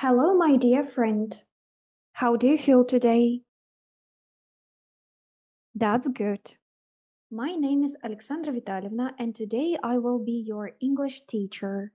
Hello, my dear friend. How do you feel today? That's good. My name is Alexandra Vitalyevna, and today I will be your English teacher.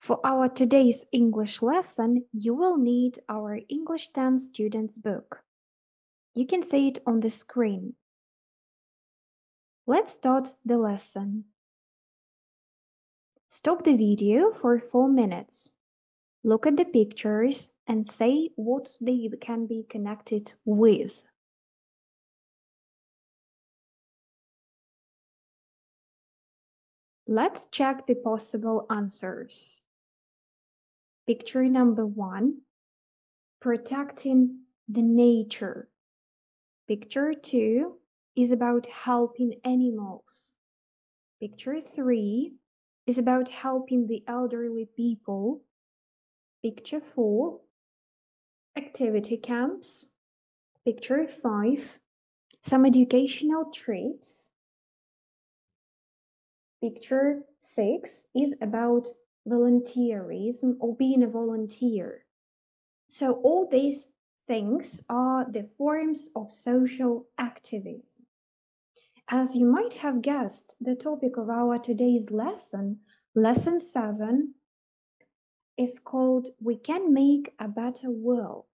For our today's English lesson, you will need our English 10 students book. You can see it on the screen. Let's start the lesson. Stop the video for 4 minutes. Look at the pictures and say what they can be connected with. Let's check the possible answers. Picture number one, protecting the nature. Picture two is about helping animals. Picture three is about helping the elderly people. Picture four, activity camps. Picture five, some educational trips. Picture six is about volunteerism or being a volunteer. So all these things are the forms of social activism. As you might have guessed, the topic of our today's lesson, lesson 7, is called We Can Make a Better World.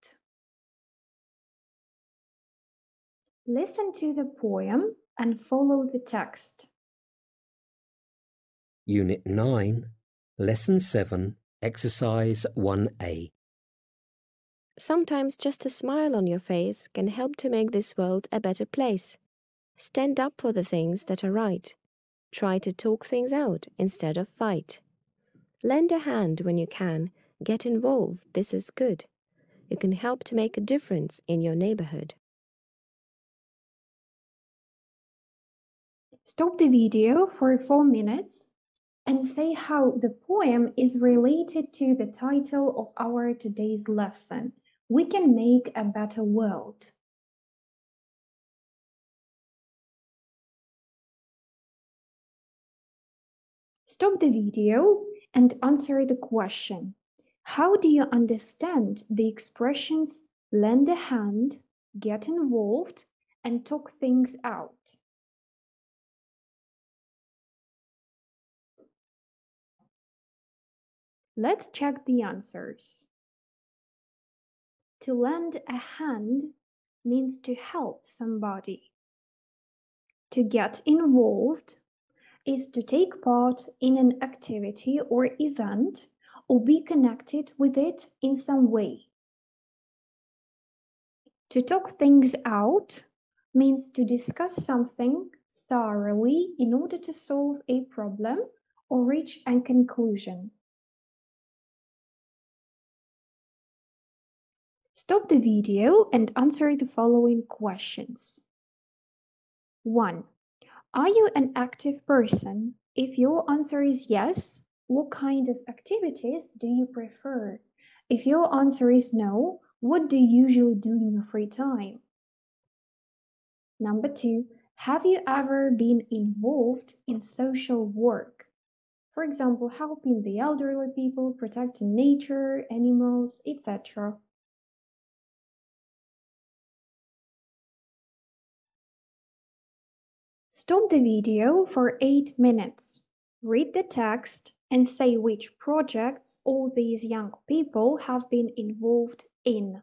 Listen to the poem and follow the text. Unit 9, Lesson 7, Exercise 1A. Sometimes just a smile on your face can help to make this world a better place. Stand up for the things that are right. Try to talk things out instead of fight. Lend a hand when you can. Get involved. This is good. You can help to make a difference in your neighborhood. Stop the video for 4 minutes and say how the poem is related to the title of our today's lesson. We can make a better world. Stop the video and answer the question. How do you understand the expressions lend a hand, get involved, and talk things out? Let's check the answers. To lend a hand means to help somebody. To get involved is to take part in an activity or event or be connected with it in some way. To talk things out means to discuss something thoroughly in order to solve a problem or reach a conclusion. Stop the video and answer the following questions. 1. Are you an active person? If your answer is yes, what kind of activities do you prefer? If your answer is no, what do you usually do in your free time? Number two, have you ever been involved in social work? For example, helping the elderly people, protecting nature, animals, etc. Stop the video for 8 minutes. Read the text and say which projects all these young people have been involved in.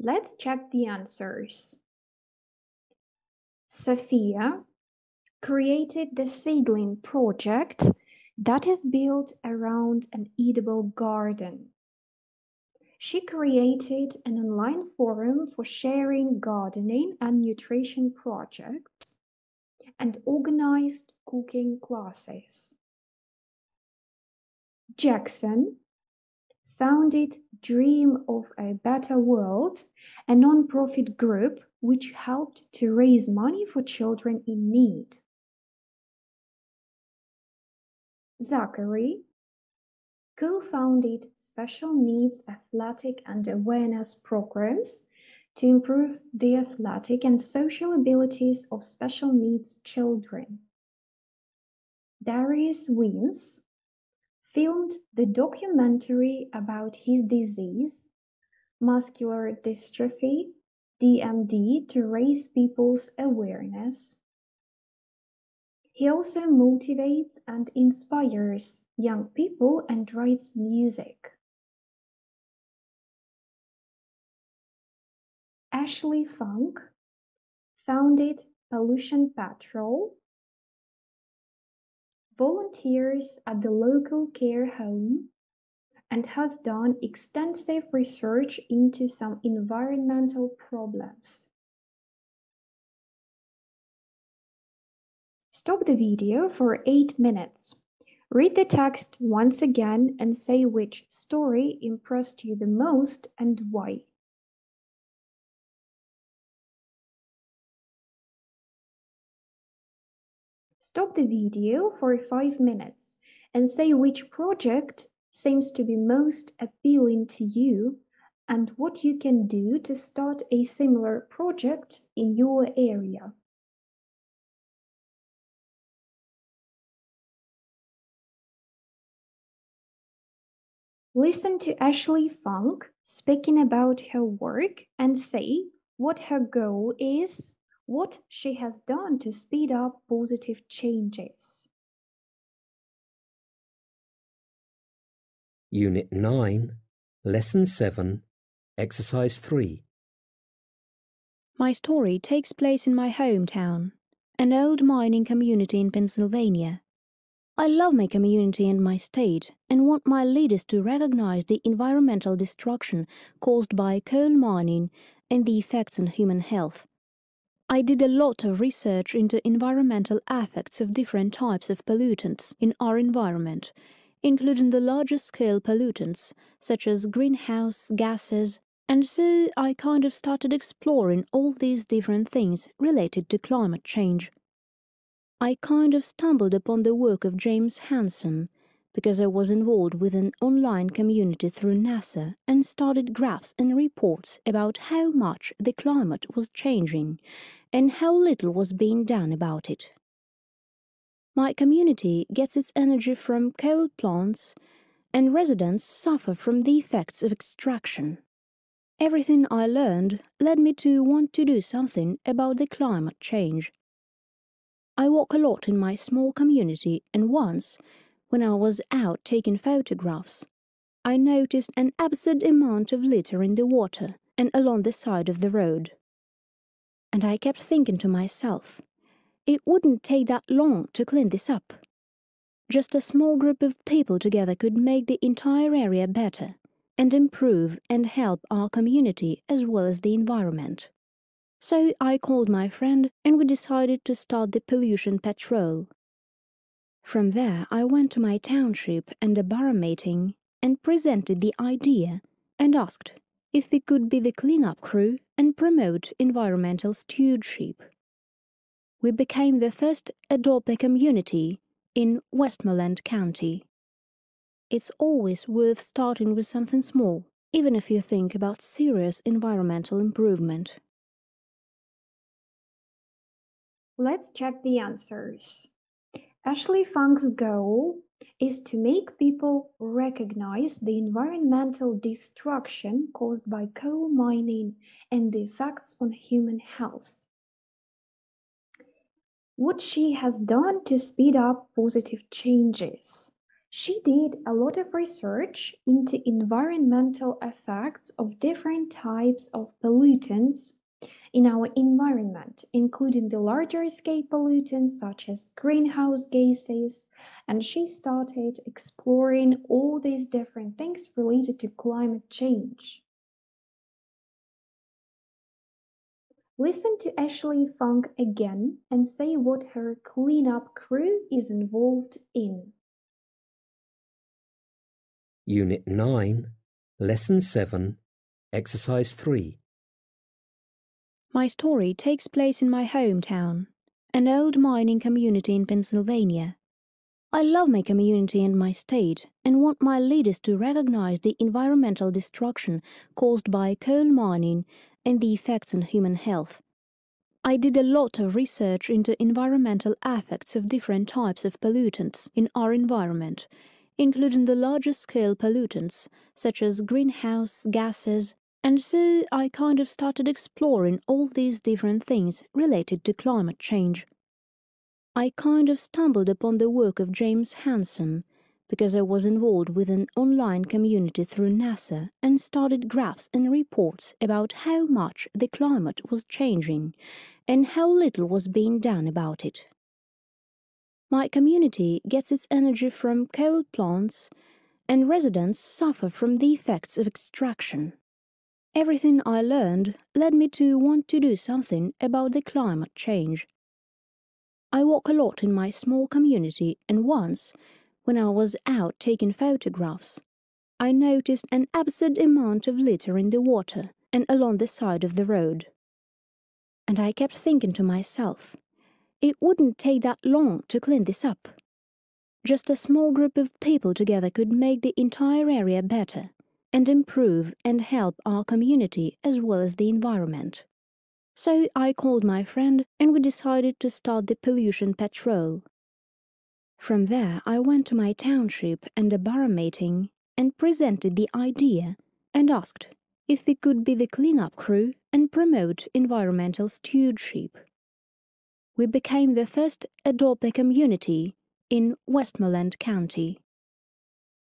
Let's check the answers. Sophia created the Seedling project that is built around an edible garden. She created an online forum for sharing gardening and nutrition projects and organized cooking classes. Jackson founded Dream of a Better World, a non-profit group which helped to raise money for children in need. Zachary co-founded special needs athletic and awareness programs to improve the athletic and social abilities of special needs children. Darius Weems filmed the documentary about his disease, muscular dystrophy, DMD, to raise people's awareness. He also motivates and inspires young people and writes music. Ashley Funk founded Pollution Patrol, volunteers at the local care home, and has done extensive research into some environmental problems. Stop the video for 8 minutes. Read the text once again and say which story impressed you the most and why. Stop the video for 5 minutes and say which project seems to be most appealing to you and what you can do to start a similar project in your area. Listen to Ashley Funk speaking about her work and say what her goal is, what she has done to speed up positive changes. Unit 9, Lesson 7, Exercise 3. My story takes place in my hometown, an old mining community in Pennsylvania. I love my community and my state and want my leaders to recognize the environmental destruction caused by coal mining and the effects on human health. I did a lot of research into environmental effects of different types of pollutants in our environment, including the larger scale pollutants such as greenhouse gases, and so I kind of started exploring all these different things related to climate change. I kind of stumbled upon the work of James Hansen because I was involved with an online community through NASA and started graphs and reports about how much the climate was changing and how little was being done about it. My community gets its energy from coal plants, and residents suffer from the effects of extraction. Everything I learned led me to want to do something about the climate change. I walk a lot in my small community, and once, when I was out taking photographs, I noticed an absurd amount of litter in the water and along the side of the road. And I kept thinking to myself, it wouldn't take that long to clean this up. Just a small group of people together could make the entire area better and improve and help our community as well as the environment. So I called my friend and we decided to start the pollution patrol. From there, I went to my township and a borough meeting and presented the idea and asked if we could be the cleanup crew and promote environmental stewardship. We became the first Adopt Community in Westmoreland County. It's always worth starting with something small, even if you think about serious environmental improvement. Let's check the answers. Ashley Funk's goal is to make people recognize the environmental destruction caused by coal mining and the effects on human health. What she has done to speed up positive changes. She did a lot of research into environmental effects of different types of pollutants in our environment, including the larger scale pollutants such as greenhouse gases, and she started exploring all these different things related to climate change. Listen to Ashley Funk again and say what her cleanup crew is involved in. Unit 9, Lesson 7, Exercise 3. My story takes place in my hometown, an old mining community in Pennsylvania. I love my community and my state and want my leaders to recognize the environmental destruction caused by coal mining and the effects on human health. I did a lot of research into environmental effects of different types of pollutants in our environment, including the larger scale pollutants such as greenhouse gases, and so I kind of started exploring all these different things related to climate change. I kind of stumbled upon the work of James Hansen because I was involved with an online community through NASA and started graphs and reports about how much the climate was changing and how little was being done about it. My community gets its energy from coal plants, and residents suffer from the effects of extraction. Everything I learned led me to want to do something about the climate change. I walk a lot in my small community, and once, when I was out taking photographs, I noticed an absurd amount of litter in the water and along the side of the road. And I kept thinking to myself, it wouldn't take that long to clean this up. Just a small group of people together could make the entire area better and improve and help our community as well as the environment. So I called my friend and we decided to start the pollution patrol. From there, I went to my township and a borough meeting and presented the idea and asked if we could be the cleanup crew and promote environmental stewardship. We became the first Adopt a Community in Westmoreland County.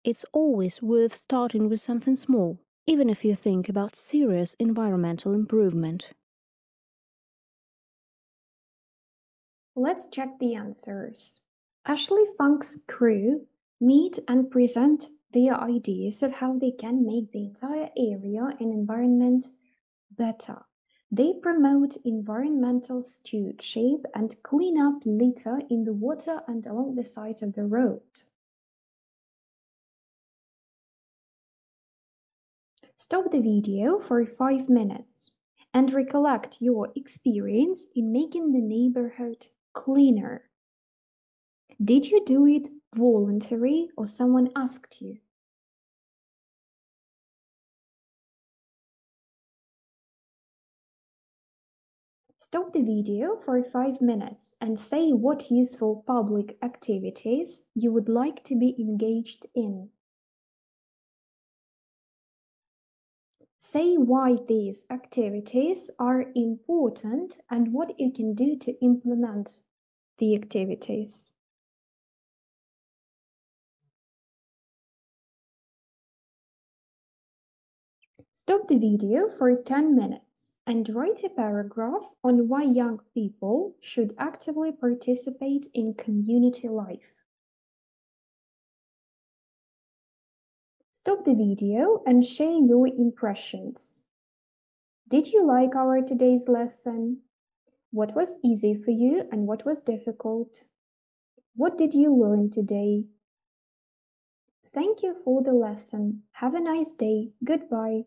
It's always worth starting with something small, even if you think about serious environmental improvement. Let's check the answers. Ashley Funk's crew meet and present their ideas of how they can make the entire area and environment better. They promote environmental stewardship and clean up litter in the water and along the side of the road. Stop the video for 5 minutes and recollect your experience in making the neighborhood cleaner. Did you do it voluntary or someone asked you? Stop the video for 5 minutes and say what useful public activities you would like to be engaged in. Say why these activities are important and what you can do to implement the activities. Stop the video for 10 minutes and write a paragraph on why young people should actively participate in community life. Stop the video and share your impressions. Did you like our today's lesson? What was easy for you and what was difficult? What did you learn today? Thank you for the lesson. Have a nice day. Goodbye.